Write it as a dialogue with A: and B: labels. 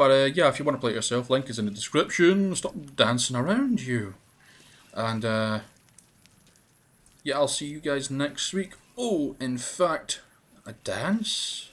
A: But uh, yeah, if you want to play it yourself, link is in the description. Stop dancing around you. And uh, yeah, I'll see you guys next week. Oh, in fact, a dance?